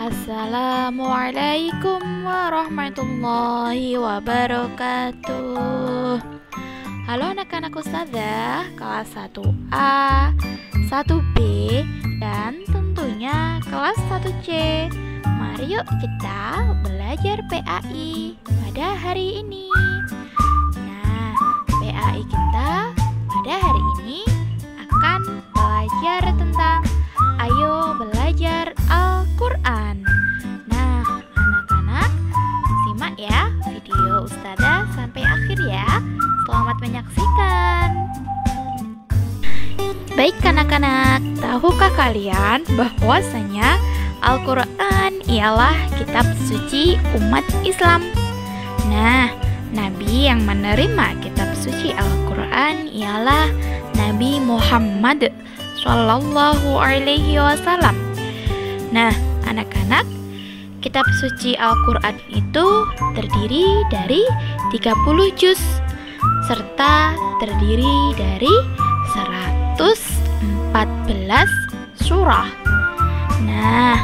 Assalamualaikum warahmatullahi wabarakatuh. Halo anak-anak ustazah kelas 1A, 1B, dan tentunya kelas 1C Mari yuk kita belajar PAI pada hari ini. Nah, PAI kita pada hari ini akan belajar Baik anak-anak, tahukah kalian bahwasanya Al-Quran ialah kitab suci umat Islam Nah, Nabi yang menerima kitab suci Al-Quran ialah Nabi Muhammad Sallallahu Alaihi Wasallam. Nah, anak-anak, kitab suci Al-Quran itu terdiri dari 30 juz serta terdiri dari 114 surah. Nah,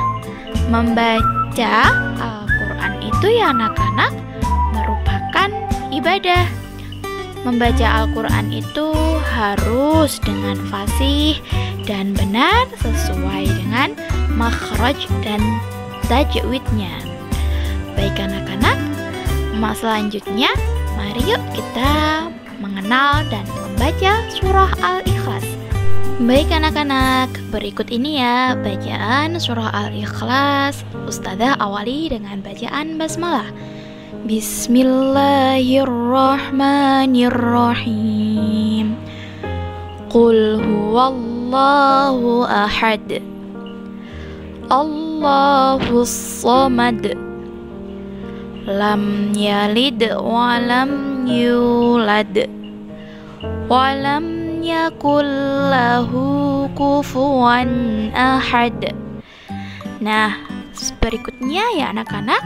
membaca Al-Quran itu ya anak-anak merupakan ibadah Membaca Al-Quran itu harus dengan fasih dan benar sesuai dengan makhraj dan tajwidnya. Baik anak-anak, selanjutnya mari yuk kita mengenal dan membaca surah Al-Ikhlas. Baik anak-anak, berikut ini ya bacaan surah Al-Ikhlas. Ustazah awali dengan bacaan basmalah. Bismillahirrahmanirrahim. Qul huwallahu ahad. Allahus samad Lam yalid wa lam yulad. Wa lam yakul lahu ahad Nah, berikutnya ya anak-anak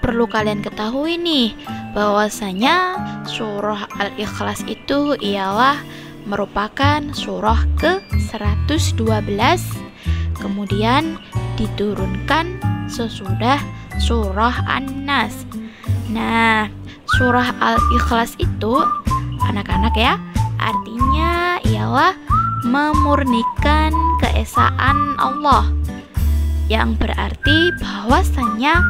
perlu kalian ketahui nih bahwasanya surah Al-Ikhlas itu ialah merupakan surah ke-112 kemudian diturunkan sesudah surah An-Nas. Nah, surah Al-Ikhlas itu anak-anak ya, artinya ialah memurnikan keesaan Allah yang berarti bahwasanya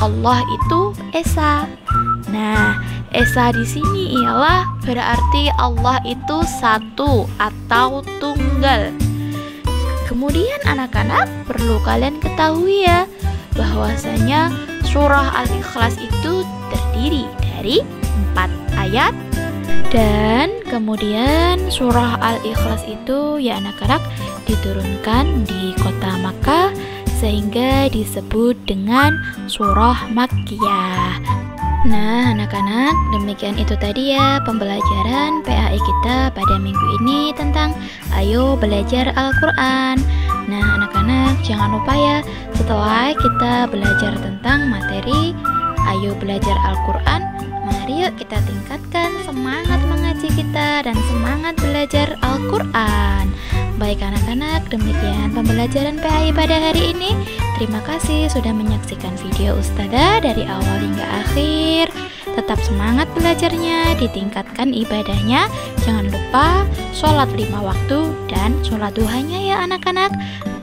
Allah itu esa. Nah, esa di sini ialah berarti Allah itu satu atau tunggal. Kemudian anak-anak perlu kalian ketahui ya bahwasanya surah Al-Ikhlas itu terdiri dari empat ayat dan kemudian surah Al-Ikhlas itu ya anak-anak diturunkan di kota Makkah sehingga disebut dengan surah Makkiyah. Nah, anak-anak, demikian itu tadi ya pembelajaran PAI kita pada minggu ini tentang Ayo Belajar Al-Quran. Nah, anak-anak, jangan lupa ya, setelah kita belajar tentang materi Ayo Belajar Al-Quran, mari yuk kita tingkatkan semangat mengaji kita dan semangat belajar Al-Quran. Baik anak-anak, demikian pembelajaran PAI pada hari ini. Terima kasih sudah menyaksikan video Ustazah dari awal hingga akhir. Tetap semangat belajarnya, ditingkatkan ibadahnya. Jangan lupa sholat lima waktu dan sholat duhanya ya anak-anak.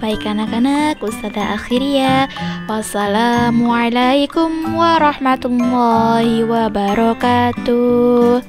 Baik anak-anak, Ustazah akhiri ya. Wassalamualaikum warahmatullahi wabarakatuh.